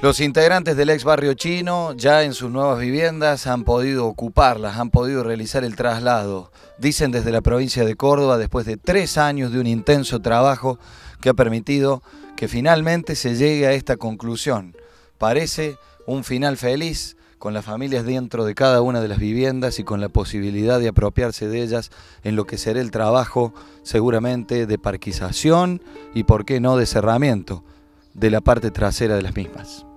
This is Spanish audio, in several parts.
Los integrantes del ex barrio chino ya en sus nuevas viviendas han podido ocuparlas, han podido realizar el traslado. Dicen desde la provincia de Córdoba, después de tres años de un intenso trabajo que ha permitido que finalmente se llegue a esta conclusión. Parece un final feliz, con las familias dentro de cada una de las viviendas y con la posibilidad de apropiarse de ellas en lo que será el trabajo seguramente de parquización y por qué no de cerramiento de la parte trasera de las mismas.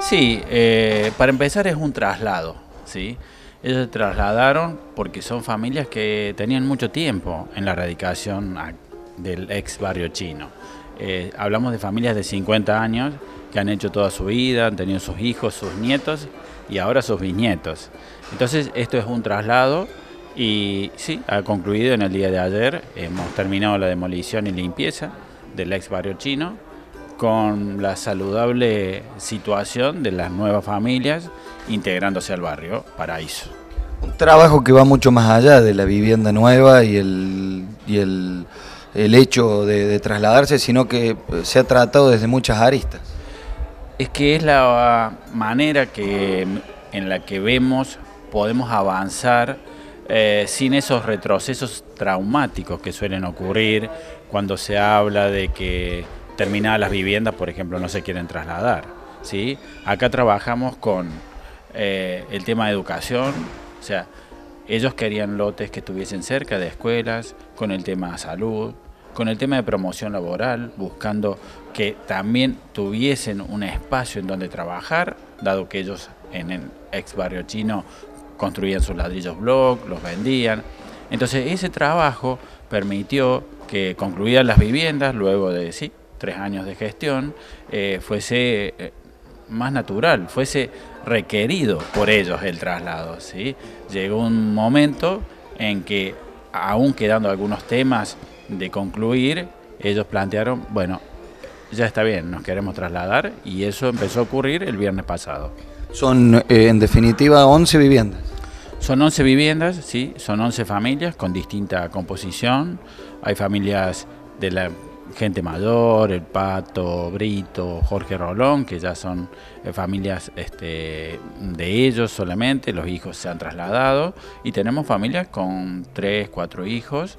Sí, eh, para empezar es un traslado, ¿sí? Ellos se trasladaron porque son familias que tenían mucho tiempo en la radicación del ex barrio chino. Eh, hablamos de familias de 50 años que han hecho toda su vida, han tenido sus hijos, sus nietos y ahora sus bisnietos. Entonces esto es un traslado y sí, ha concluido en el día de ayer, hemos terminado la demolición y limpieza del ex barrio chino con la saludable situación de las nuevas familias integrándose al barrio Paraíso. Un trabajo que va mucho más allá de la vivienda nueva y el, y el, hecho de, trasladarse, sino que se ha tratado desde muchas aristas. Es que es la manera que, en la que vemos podemos avanzar eh, sin esos retrocesos traumáticos que suelen ocurrir cuando se habla de que terminadas las viviendas, por ejemplo, no se quieren trasladar. ¿sí? Acá trabajamos con eh, el tema de educación, o sea, ellos querían lotes que estuviesen cerca de escuelas, con el tema de salud, con el tema de promoción laboral, buscando que también tuviesen un espacio en donde trabajar, dado que ellos en el ex barrio chino construían sus ladrillos block, los vendían. Entonces ese trabajo permitió que concluían las viviendas luego de sí, tres años de gestión, eh, fuese eh, más natural, fuese requerido por ellos el traslado. ¿sí? Llegó un momento en que, aún quedando algunos temas de concluir, ellos plantearon, bueno, ya está bien, nos queremos trasladar y eso empezó a ocurrir el viernes pasado. Son eh, en definitiva 11 viviendas. Son 11 viviendas, sí, son 11 familias con distinta composición. Hay familias de la gente mayor, el Pato, Brito, Jorge Rolón, que ya son eh, familias este, de ellos solamente, los hijos se han trasladado, y tenemos familias con tres, cuatro hijos,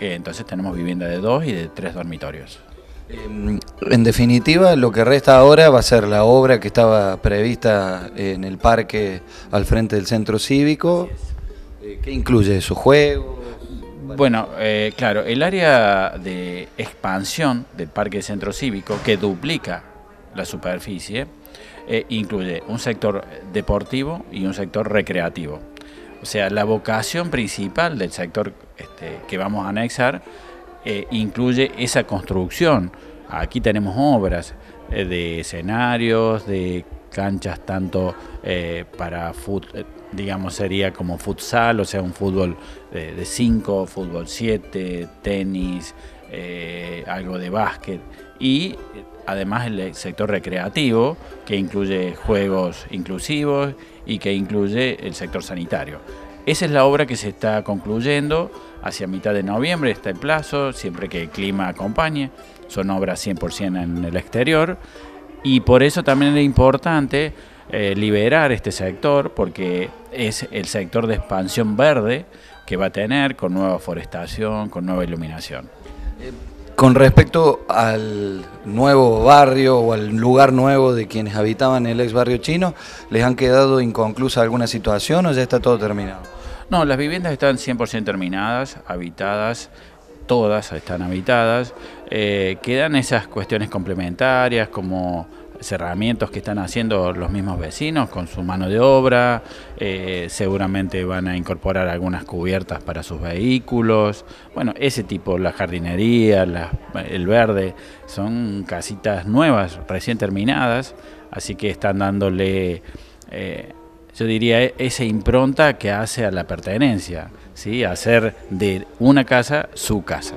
eh, entonces tenemos vivienda de dos y de tres dormitorios. Em, en definitiva, lo que resta ahora va a ser la obra que estaba prevista en el parque al frente del centro cívico. Eh, ¿Qué incluye su juego? Bueno, eh, claro, el área de expansión del Parque Centro Cívico, que duplica la superficie, eh, incluye un sector deportivo y un sector recreativo. O sea, la vocación principal del sector este, que vamos a anexar eh, incluye esa construcción. Aquí tenemos obras de escenarios, de canchas tanto para fútbol digamos, sería como futsal, o sea, un fútbol de 5, fútbol 7, tenis, eh, algo de básquet. Y además el sector recreativo que incluye juegos inclusivos y que incluye el sector sanitario. Esa es la obra que se está concluyendo hacia mitad de noviembre, está en plazo, siempre que el clima acompañe, son obras 100% en el exterior y por eso también es importante eh, liberar este sector porque es el sector de expansión verde que va a tener con nueva forestación, con nueva iluminación. Con respecto al nuevo barrio o al lugar nuevo de quienes habitaban el ex barrio chino, ¿les han quedado inconclusa alguna situación o ya está todo terminado? No, las viviendas están 100% terminadas, habitadas, todas están habitadas. Eh, quedan esas cuestiones complementarias como cerramientos que están haciendo los mismos vecinos con su mano de obra, eh, seguramente van a incorporar algunas cubiertas para sus vehículos, bueno, ese tipo, la jardinería, el verde, son casitas nuevas, recién terminadas, así que están dándole, eh, yo diría, esa impronta que hace a la pertenencia, ¿sí? hacer de una casa su casa.